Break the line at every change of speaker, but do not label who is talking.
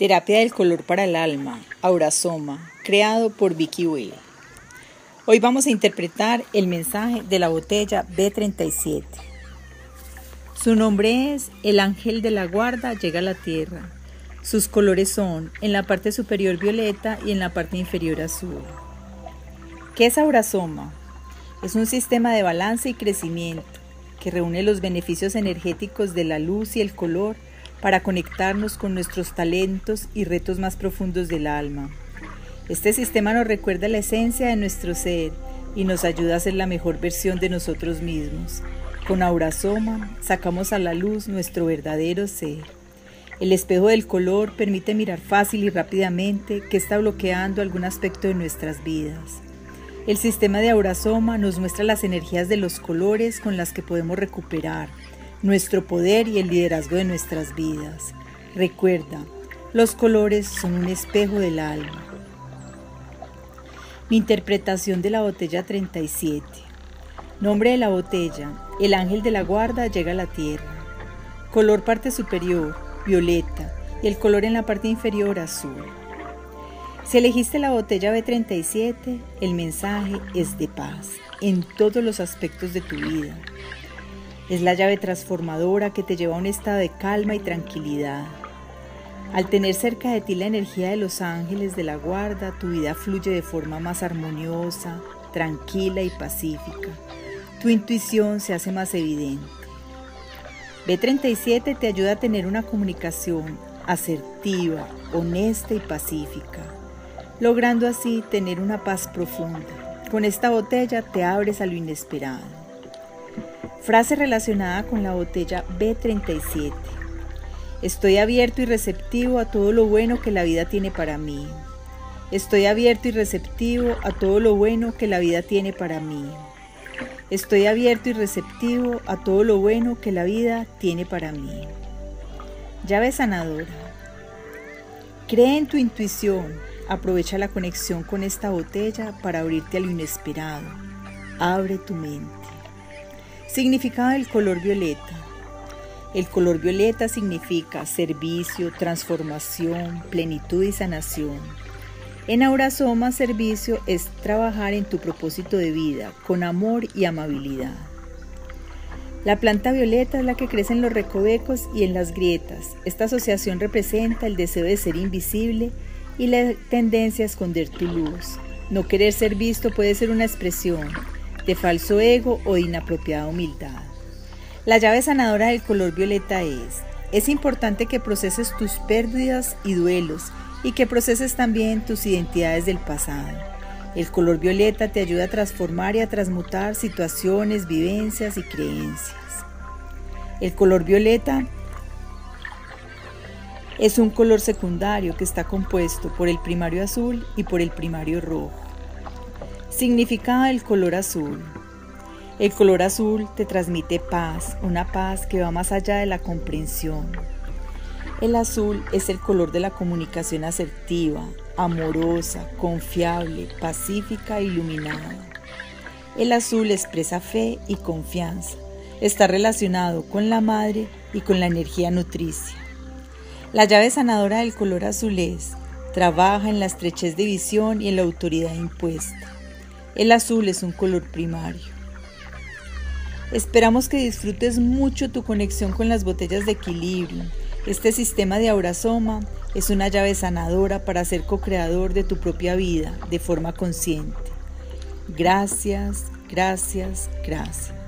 Terapia del color para el alma, Aurasoma, creado por Vicky Will. Hoy vamos a interpretar el mensaje de la botella B37. Su nombre es El ángel de la guarda llega a la tierra. Sus colores son en la parte superior violeta y en la parte inferior azul. ¿Qué es Aurasoma? Es un sistema de balance y crecimiento que reúne los beneficios energéticos de la luz y el color para conectarnos con nuestros talentos y retos más profundos del alma. Este sistema nos recuerda la esencia de nuestro ser y nos ayuda a ser la mejor versión de nosotros mismos. Con Aurasoma sacamos a la luz nuestro verdadero ser. El espejo del color permite mirar fácil y rápidamente qué está bloqueando algún aspecto de nuestras vidas. El sistema de Aurasoma nos muestra las energías de los colores con las que podemos recuperar nuestro poder y el liderazgo de nuestras vidas. Recuerda, los colores son un espejo del alma. Mi interpretación de la botella 37. Nombre de la botella. El ángel de la guarda llega a la tierra. Color parte superior, violeta, y el color en la parte inferior, azul. Si elegiste la botella B37, el mensaje es de paz en todos los aspectos de tu vida. Es la llave transformadora que te lleva a un estado de calma y tranquilidad. Al tener cerca de ti la energía de los ángeles de la guarda, tu vida fluye de forma más armoniosa, tranquila y pacífica. Tu intuición se hace más evidente. B37 te ayuda a tener una comunicación asertiva, honesta y pacífica, logrando así tener una paz profunda. Con esta botella te abres a lo inesperado. Frase relacionada con la botella B37. Estoy abierto y receptivo a todo lo bueno que la vida tiene para mí. Estoy abierto y receptivo a todo lo bueno que la vida tiene para mí. Estoy abierto y receptivo a todo lo bueno que la vida tiene para mí. Llave sanadora. Cree en tu intuición. Aprovecha la conexión con esta botella para abrirte a lo inesperado. Abre tu mente. Significado del color violeta. El color violeta significa servicio, transformación, plenitud y sanación. En Aurasoma, servicio es trabajar en tu propósito de vida con amor y amabilidad. La planta violeta es la que crece en los recovecos y en las grietas. Esta asociación representa el deseo de ser invisible y la tendencia a esconder tu luz. No querer ser visto puede ser una expresión, de falso ego o de inapropiada humildad. La llave sanadora del color violeta es, es importante que proceses tus pérdidas y duelos y que proceses también tus identidades del pasado. El color violeta te ayuda a transformar y a transmutar situaciones, vivencias y creencias. El color violeta es un color secundario que está compuesto por el primario azul y por el primario rojo. Significado del color azul. El color azul te transmite paz, una paz que va más allá de la comprensión. El azul es el color de la comunicación asertiva, amorosa, confiable, pacífica e iluminada. El azul expresa fe y confianza. Está relacionado con la madre y con la energía nutricia. La llave sanadora del color azul es, trabaja en la estrechez de visión y en la autoridad impuesta. El azul es un color primario. Esperamos que disfrutes mucho tu conexión con las botellas de equilibrio. Este sistema de Aurasoma es una llave sanadora para ser co-creador de tu propia vida de forma consciente. Gracias, gracias, gracias.